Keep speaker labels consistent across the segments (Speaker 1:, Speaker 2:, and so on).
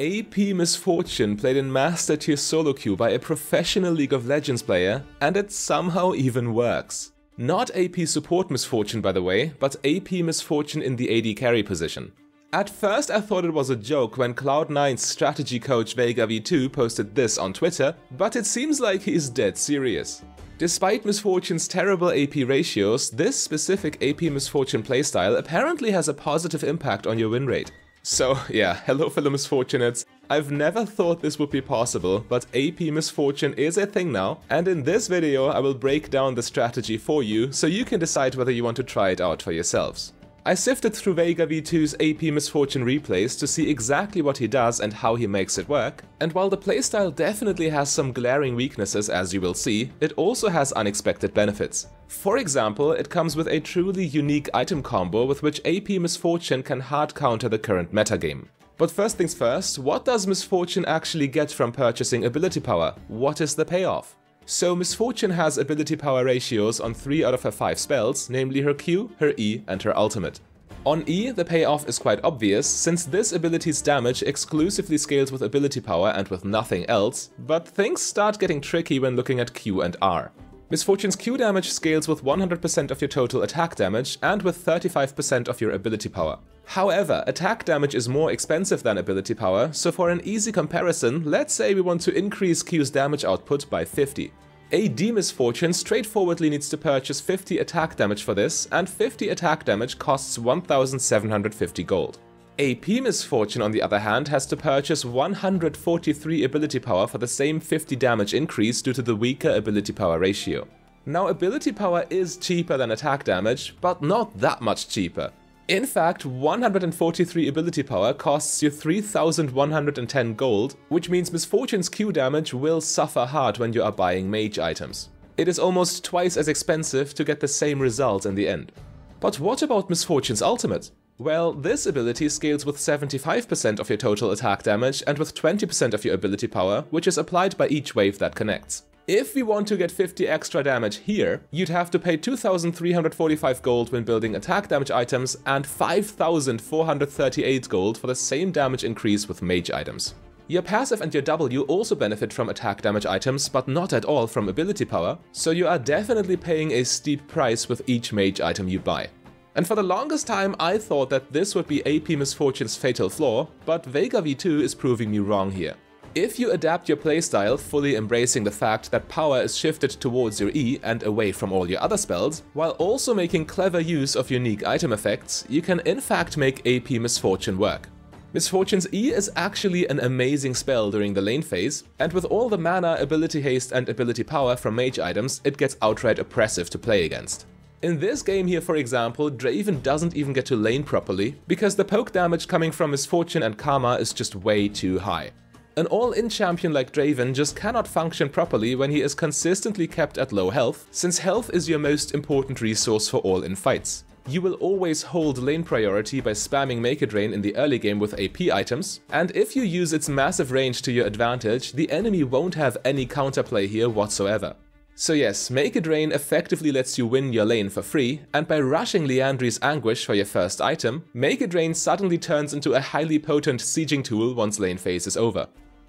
Speaker 1: AP Miss Fortune played in Master Tier solo queue by a professional League of Legends player, and it somehow even works. Not AP Support Miss Fortune by the way, but AP Miss Fortune in the AD carry position. At first I thought it was a joke when Cloud9's strategy coach Veigar V2 posted this on Twitter, but it seems like he is dead serious. Despite Miss Fortune's terrible AP ratios, this specific AP Miss Fortune playstyle apparently has a positive impact on your win rate. So yeah, hello fellow Misfortunates, I've never thought this would be possible, but AP Miss Fortune is a thing now, and in this video I will break down the strategy for you so you can decide whether you want to try it out for yourselves. I sifted through Veigar V2's AP Miss Fortune replays to see exactly what he does and how he makes it work, and while the playstyle definitely has some glaring weaknesses as you will see, it also has unexpected benefits. For example, it comes with a truly unique item combo with which AP Miss Fortune can hard counter the current metagame. But first things first, what does Miss Fortune actually get from purchasing ability power? What is the payoff? So Miss Fortune has ability power ratios on 3 out of her 5 spells, namely her Q, her E and her ultimate. On E, the payoff is quite obvious, since this ability's damage exclusively scales with ability power and with nothing else, but things start getting tricky when looking at Q and R. Miss Fortune's Q damage scales with 100% of your total attack damage and with 35% of your ability power. However, attack damage is more expensive than ability power, so for an easy comparison, let's say we want to increase Q's damage output by 50. AD Miss Fortune straightforwardly needs to purchase 50 attack damage for this, and 50 attack damage costs 1750 gold. AP Miss Fortune on the other hand has to purchase 143 ability power for the same 50 damage increase due to the weaker ability power ratio. Now ability power is cheaper than attack damage, but not that much cheaper. In fact, 143 ability power costs you 3110 gold, which means Miss Fortune's Q damage will suffer hard when you are buying mage items. It is almost twice as expensive to get the same result in the end. But what about Miss Fortune's ultimate? Well, this ability scales with 75% of your total attack damage and with 20% of your ability power, which is applied by each wave that connects. If we want to get 50 extra damage here, you'd have to pay 2345 gold when building attack damage items and 5438 gold for the same damage increase with mage items. Your passive and your W also benefit from attack damage items, but not at all from ability power, so you are definitely paying a steep price with each mage item you buy. And for the longest time I thought that this would be AP Miss Fortune's fatal flaw, but Veigar V2 is proving me wrong here. If you adapt your playstyle, fully embracing the fact that power is shifted towards your E and away from all your other spells, while also making clever use of unique item effects, you can in fact make AP Miss Fortune work. Miss Fortune's E is actually an amazing spell during the lane phase, and with all the mana, ability haste and ability power from mage items, it gets outright oppressive to play against. In this game here, for example, Draven doesn't even get to lane properly, because the poke damage coming from Miss Fortune and Karma is just way too high. An all-in champion like Draven just cannot function properly when he is consistently kept at low health, since health is your most important resource for all-in fights. You will always hold lane priority by spamming Make It Rain in the early game with AP items, and if you use its massive range to your advantage, the enemy won't have any counterplay here whatsoever. So yes, Make It Rain effectively lets you win your lane for free, and by rushing Liandry's Anguish for your first item, Make It Rain suddenly turns into a highly potent sieging tool once lane phase is over.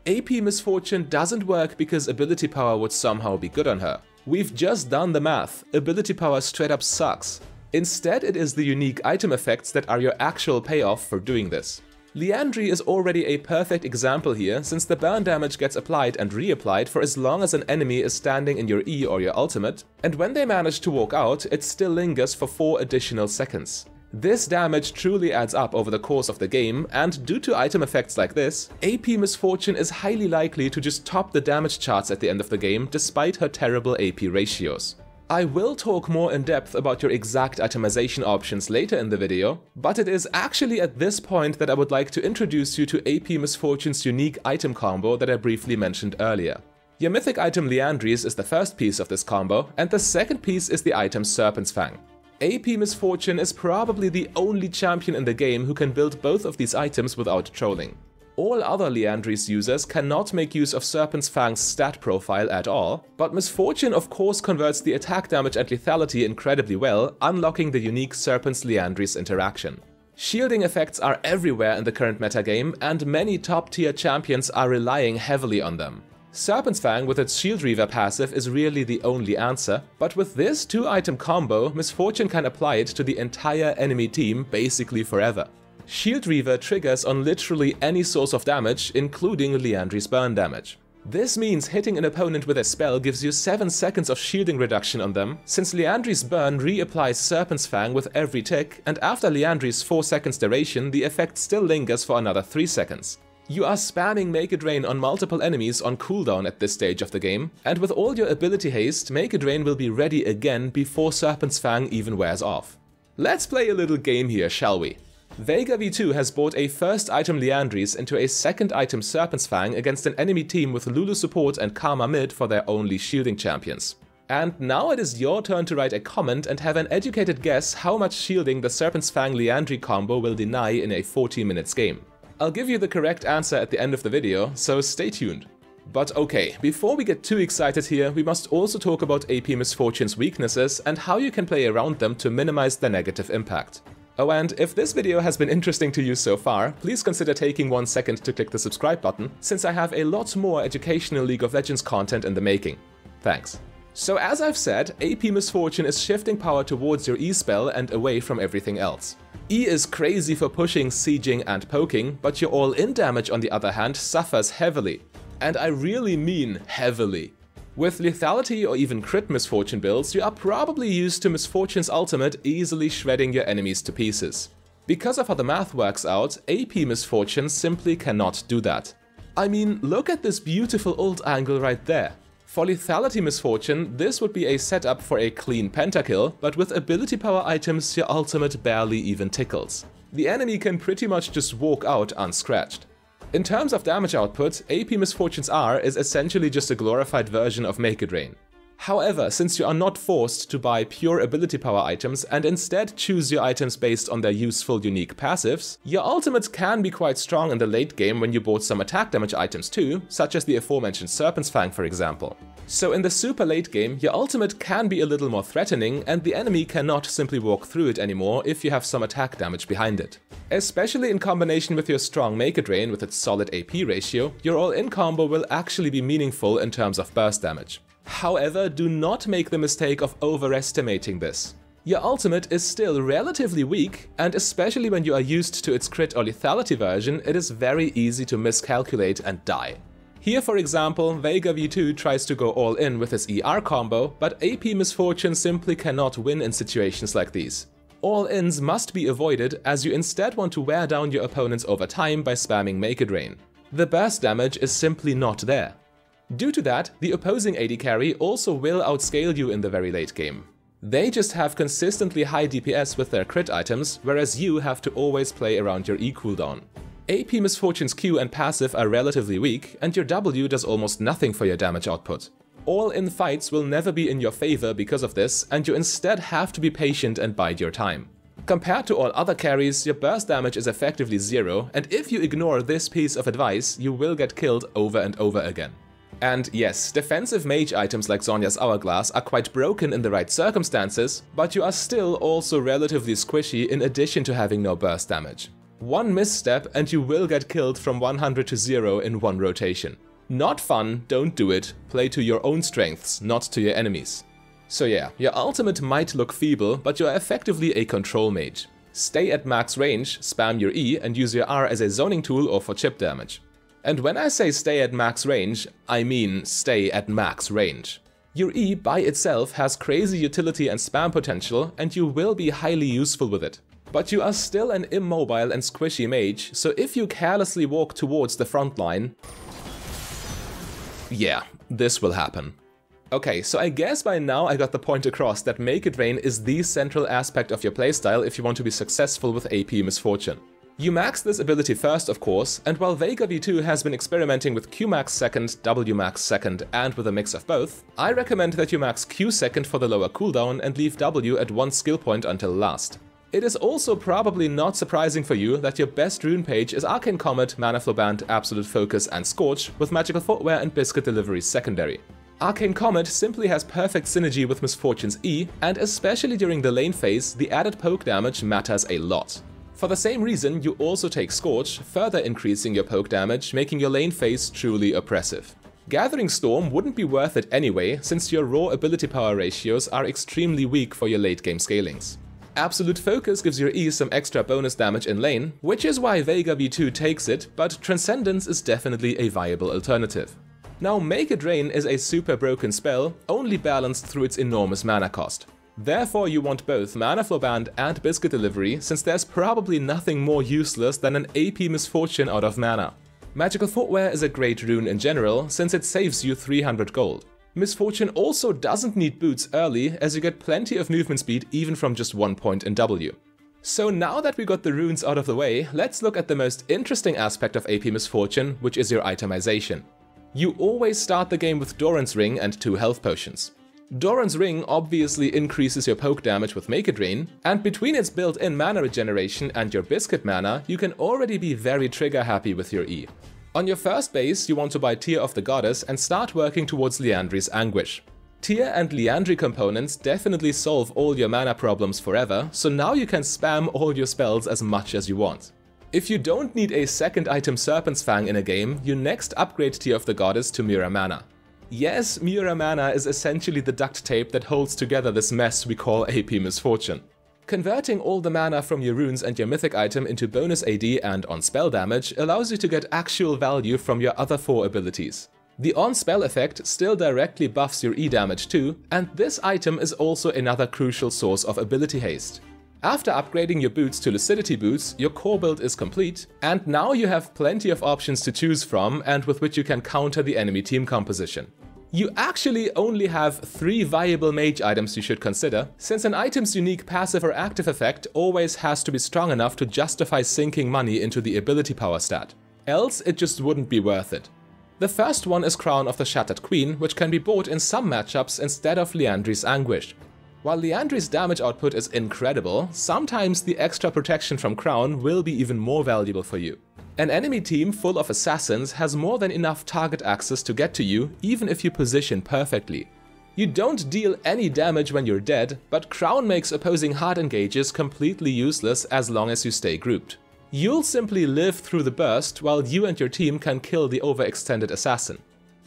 Speaker 1: AP Miss Fortune doesn't work because ability power would somehow be good on her. We've just done the math, ability power straight up sucks. Instead it is the unique item effects that are your actual payoff for doing this. Liandry is already a perfect example here, since the burn damage gets applied and reapplied for as long as an enemy is standing in your E or your ultimate, and when they manage to walk out, it still lingers for 4 additional seconds. This damage truly adds up over the course of the game, and due to item effects like this, AP Miss Fortune is highly likely to just top the damage charts at the end of the game despite her terrible AP ratios. I will talk more in depth about your exact itemization options later in the video, but it is actually at this point that I would like to introduce you to AP Miss Fortune's unique item combo that I briefly mentioned earlier. Your mythic item Liandry's is the first piece of this combo, and the second piece is the item Serpent's Fang. AP Miss Fortune is probably the only champion in the game who can build both of these items without trolling. All other Liandry's users cannot make use of Serpent's Fang's stat profile at all, but Miss Fortune of course converts the attack damage and lethality incredibly well, unlocking the unique Serpent's Liandry's interaction. Shielding effects are everywhere in the current metagame, and many top tier champions are relying heavily on them. Serpent's Fang with its Shield Reaver passive is really the only answer, but with this 2 item combo, Miss Fortune can apply it to the entire enemy team basically forever. Shield Reaver triggers on literally any source of damage, including Liandry's burn damage. This means hitting an opponent with a spell gives you 7 seconds of shielding reduction on them, since Liandry's burn reapplies Serpent's Fang with every tick, and after Liandry's 4 seconds duration, the effect still lingers for another 3 seconds. You are spamming Make It Rain on multiple enemies on cooldown at this stage of the game, and with all your ability haste, Make It Rain will be ready again before Serpent's Fang even wears off. Let's play a little game here, shall we? Veigar V2 has bought a first item Liandry's into a second item Serpent's Fang against an enemy team with Lulu support and Karma mid for their only shielding champions. And now it is your turn to write a comment and have an educated guess how much shielding the Serpent's Fang Liandry combo will deny in a 40 minutes game. I'll give you the correct answer at the end of the video, so stay tuned. But okay, before we get too excited here, we must also talk about AP Miss Fortune's weaknesses and how you can play around them to minimize their negative impact. Oh, and if this video has been interesting to you so far, please consider taking one second to click the subscribe button, since I have a lot more educational League of Legends content in the making. Thanks. So as I've said, AP Miss Fortune is shifting power towards your E-spell and away from everything else. E is crazy for pushing, sieging and poking, but your all-in damage on the other hand suffers heavily. And I really mean heavily. With lethality or even crit Miss Fortune builds, you are probably used to Miss Fortune's ultimate easily shredding your enemies to pieces. Because of how the math works out, AP Miss Fortune simply cannot do that. I mean, look at this beautiful ult angle right there. For lethality Miss Fortune, this would be a setup for a clean pentakill, but with ability power items your ultimate barely even tickles. The enemy can pretty much just walk out unscratched. In terms of damage output, AP Miss Fortune's R is essentially just a glorified version of Make It Rain. However, since you are not forced to buy pure ability power items and instead choose your items based on their useful unique passives, your ultimates can be quite strong in the late game when you bought some attack damage items too, such as the aforementioned Serpent's Fang for example. So in the super late game, your ultimate can be a little more threatening and the enemy cannot simply walk through it anymore if you have some attack damage behind it. Especially in combination with your strong Make It Rain with its solid AP ratio, your all-in combo will actually be meaningful in terms of burst damage. However, do not make the mistake of overestimating this. Your ultimate is still relatively weak, and especially when you are used to its crit or lethality version, it is very easy to miscalculate and die. Here for example, Veigar V2 tries to go all in with his ER combo, but AP Miss Fortune simply cannot win in situations like these. All-ins must be avoided as you instead want to wear down your opponents over time by spamming Make It Rain. The burst damage is simply not there. Due to that, the opposing AD carry also will outscale you in the very late game. They just have consistently high DPS with their crit items, whereas you have to always play around your E cooldown. AP Miss Fortune's Q and passive are relatively weak, and your W does almost nothing for your damage output. All-in fights will never be in your favor because of this, and you instead have to be patient and bide your time. Compared to all other carries, your burst damage is effectively zero, and if you ignore this piece of advice, you will get killed over and over again. And yes, defensive mage items like Zhonya's Hourglass are quite broken in the right circumstances, but you are still also relatively squishy in addition to having no burst damage. One misstep and you will get killed from 100 to 0 in one rotation. Not fun, don't do it, play to your own strengths, not to your enemies. So yeah, your ultimate might look feeble, but you're effectively a control mage. Stay at max range, spam your E and use your R as a zoning tool or for chip damage. And when I say stay at max range, I mean stay at max range. Your E by itself has crazy utility and spam potential and you will be highly useful with it. But you are still an immobile and squishy mage, so if you carelessly walk towards the front line... Yeah, this will happen. Okay, so I guess by now I got the point across that Make It Rain is the central aspect of your playstyle if you want to be successful with AP Miss Fortune. You max this ability first, of course, and while Veigar V2 has been experimenting with Q max second, W max second, and with a mix of both, I recommend that you max Q second for the lower cooldown and leave W at one skill point until last. It is also probably not surprising for you that your best rune page is Arcane Comet, Mana Flow Band, Absolute Focus, and Scorch, with Magical Footwear and Biscuit Delivery secondary. Arcane Comet simply has perfect synergy with Miss Fortune's E, and especially during the lane phase, the added poke damage matters a lot. For the same reason, you also take Scorch, further increasing your poke damage, making your lane phase truly oppressive. Gathering Storm wouldn't be worth it anyway, since your raw ability power ratios are extremely weak for your late game scalings. Absolute Focus gives your E some extra bonus damage in lane, which is why Veigar V2 takes it, but Transcendence is definitely a viable alternative. Now Make It Rain is a super broken spell, only balanced through its enormous mana cost. Therefore you want both Mana Flow Band and Biscuit Delivery, since there's probably nothing more useless than an AP Miss Fortune out of mana. Magical Footwear is a great rune in general, since it saves you 300 gold. Miss Fortune also doesn't need boots early, as you get plenty of movement speed even from just one point in W. So now that we got the runes out of the way, let's look at the most interesting aspect of AP Miss Fortune, which is your itemization. You always start the game with Doran's Ring and two health potions. Doran's Ring obviously increases your poke damage with Make It Rain, and between its built-in mana regeneration and your Biscuit mana, you can already be very trigger happy with your E. On your first base, you want to buy Tear of the Goddess and start working towards Liandry's Anguish. Tear and Liandry components definitely solve all your mana problems forever, so now you can spam all your spells as much as you want. If you don't need a second item Serpent's Fang in a game, you next upgrade Tear of the Goddess to Muramana. Yes, Muramana is essentially the duct tape that holds together this mess we call AP Miss Fortune. Converting all the mana from your runes and your mythic item into bonus AD and on spell damage allows you to get actual value from your other four abilities. The on-spell effect still directly buffs your E damage too, and this item is also another crucial source of ability haste. After upgrading your boots to Lucidity boots, your core build is complete, and now you have plenty of options to choose from and with which you can counter the enemy team composition. You actually only have three viable mage items you should consider, since an item's unique passive or active effect always has to be strong enough to justify sinking money into the ability power stat. Else it just wouldn't be worth it. The first one is Crown of the Shattered Queen, which can be bought in some matchups instead of Liandry's Anguish. While Liandry's damage output is incredible, sometimes the extra protection from Crown will be even more valuable for you. An enemy team full of assassins has more than enough target access to get to you, even if you position perfectly. You don't deal any damage when you're dead, but Crown makes opposing hard engages completely useless as long as you stay grouped. You'll simply live through the burst while you and your team can kill the overextended assassin.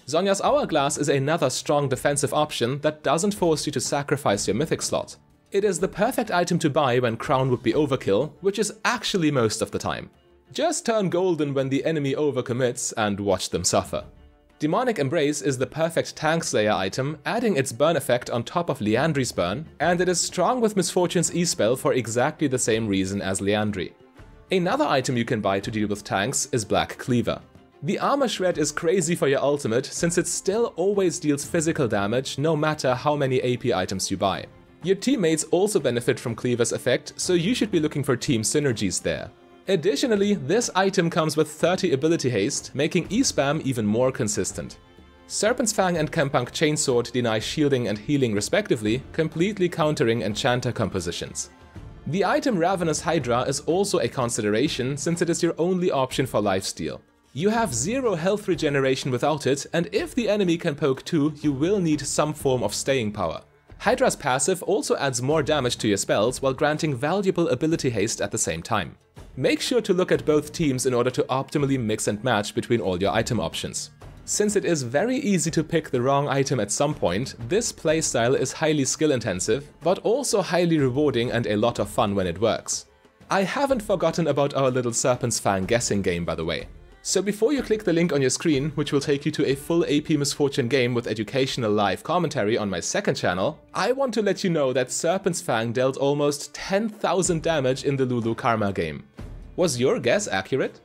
Speaker 1: Zhonya's Hourglass is another strong defensive option that doesn't force you to sacrifice your mythic slot. It is the perfect item to buy when Crown would be overkill, which is actually most of the time. Just turn golden when the enemy overcommits and watch them suffer. Demonic Embrace is the perfect tank slayer item, adding its burn effect on top of Liandry's burn, and it is strong with Miss Fortune's E-spell for exactly the same reason as Liandry. Another item you can buy to deal with tanks is Black Cleaver. The Armor Shred is crazy for your ultimate, since it still always deals physical damage no matter how many AP items you buy. Your teammates also benefit from Cleaver's effect, so you should be looking for team synergies there. Additionally, this item comes with 30 ability haste, making E-spam even more consistent. Serpent's Fang and Chempunk Chainsword deny shielding and healing respectively, completely countering enchanter compositions. The item Ravenous Hydra is also a consideration since it is your only option for lifesteal. You have zero health regeneration without it, and if the enemy can poke too, you will need some form of staying power. Hydra's passive also adds more damage to your spells while granting valuable ability haste at the same time. Make sure to look at both teams in order to optimally mix and match between all your item options. Since it is very easy to pick the wrong item at some point, this playstyle is highly skill intensive, but also highly rewarding and a lot of fun when it works. I haven't forgotten about our little Serpent's Fang guessing game by the way. So before you click the link on your screen, which will take you to a full AP Miss Fortune game with educational live commentary on my second channel, I want to let you know that Serpent's Fang dealt almost 10,000 damage in the Lulu Karma game. Was your guess accurate?